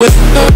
With the